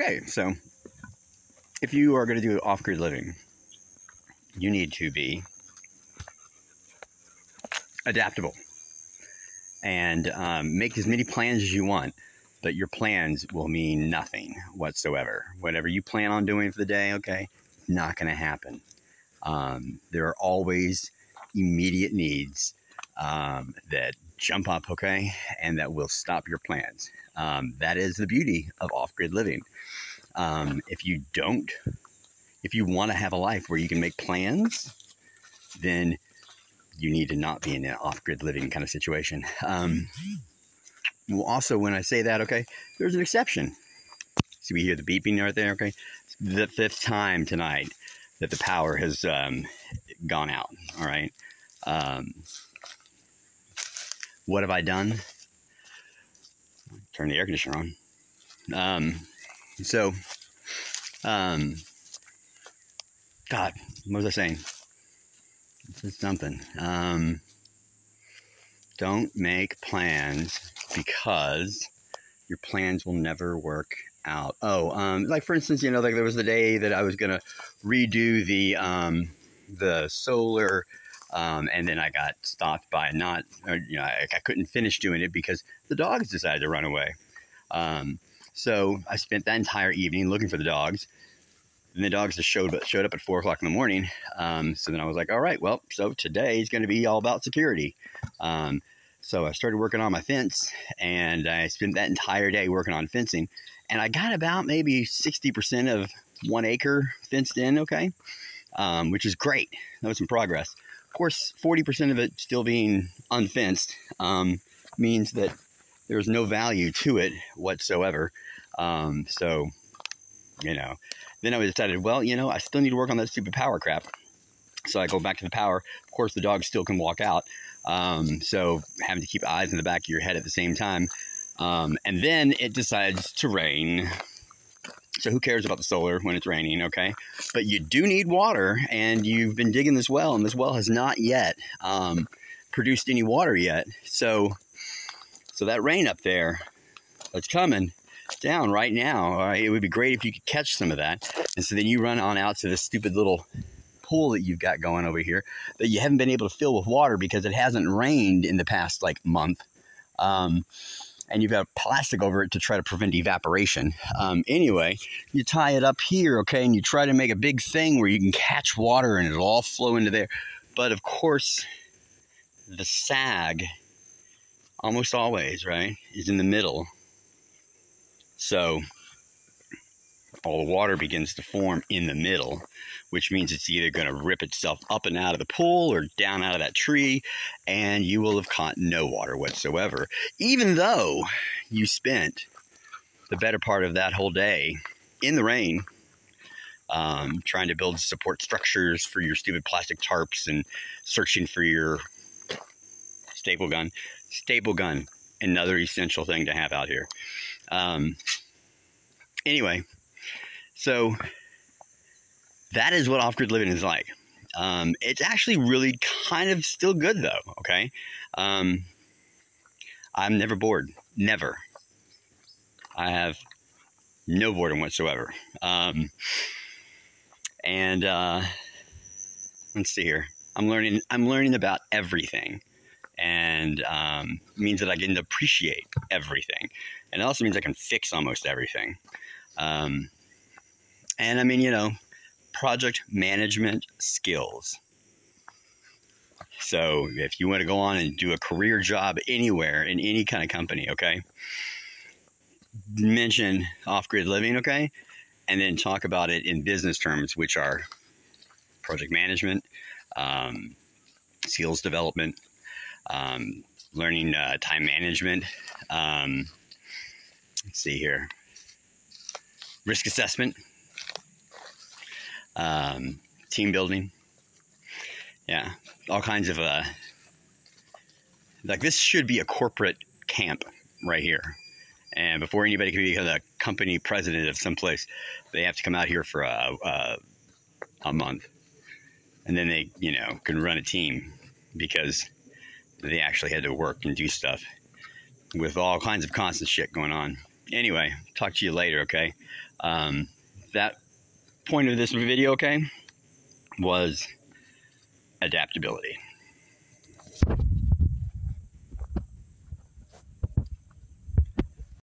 Okay, so if you are going to do off grid living, you need to be adaptable and um, make as many plans as you want, but your plans will mean nothing whatsoever. Whatever you plan on doing for the day, okay, not going to happen. Um, there are always immediate needs um, that jump up, okay, and that will stop your plans. Um, that is the beauty of off grid living. Um, if you don't, if you want to have a life where you can make plans, then you need to not be in an off grid living kind of situation. Um, well, also, when I say that, okay, there's an exception. See, we hear the beeping right there, okay? The fifth time tonight that the power has um, gone out, all right? What have I done? Turn the air conditioner on. Um, so, um, God, what was I saying? It's something. Um, don't make plans because your plans will never work out. Oh, um, like for instance, you know, like there was the day that I was gonna redo the um, the solar, um, and then I got stopped by not, or, you know, I, I, couldn't finish doing it because the dogs decided to run away. Um, so I spent that entire evening looking for the dogs. And the dogs just showed showed up at four o'clock in the morning. Um, so then I was like, all right, well, so today is going to be all about security. Um, so I started working on my fence, and I spent that entire day working on fencing, and I got about maybe sixty percent of one acre fenced in. Okay, um, which is great. That was some progress. Course, forty percent of it still being unfenced um, means that there's no value to it whatsoever. Um, so, you know, then I decided, well, you know, I still need to work on that stupid power crap. So I go back to the power. Of course, the dog still can walk out. Um, so having to keep eyes in the back of your head at the same time. Um, and then it decides to rain. So who cares about the solar when it's raining, okay? But you do need water, and you've been digging this well, and this well has not yet um, produced any water yet. So, so that rain up there it's coming down right now. Uh, it would be great if you could catch some of that. And so then you run on out to this stupid little pool that you've got going over here that you haven't been able to fill with water because it hasn't rained in the past like month. Um, and you've got plastic over it to try to prevent evaporation. Um, anyway, you tie it up here, okay, and you try to make a big thing where you can catch water and it'll all flow into there. But of course, the sag, almost always, right, is in the middle so all the water begins to form in the middle, which means it's either going to rip itself up and out of the pool or down out of that tree, and you will have caught no water whatsoever, even though you spent the better part of that whole day in the rain. Um, trying to build support structures for your stupid plastic tarps and searching for your staple gun. Staple gun, another essential thing to have out here. Um, anyway, so that is what off grid living is like. Um, it's actually really kind of still good though. Okay, um, I'm never bored. Never. I have no boredom whatsoever. Um, and uh, let's see here. I'm learning. I'm learning about everything, and um, means that I to appreciate everything and it also means I can fix almost everything. Um, and I mean, you know, project management skills. So if you want to go on and do a career job anywhere in any kind of company, okay, mention off grid living, okay, and then talk about it in business terms, which are project management, um, skills development, um, learning uh, time management, um, let's see here. Risk assessment, um, team building. Yeah, all kinds of uh, like this should be a corporate camp right here. And before anybody can become a company president of someplace, they have to come out here for a, a, a month, and then they, you know, can run a team because they actually had to work and do stuff with all kinds of constant shit going on. anyway, talk to you later, okay? Um, that point of this video, okay, was adaptability.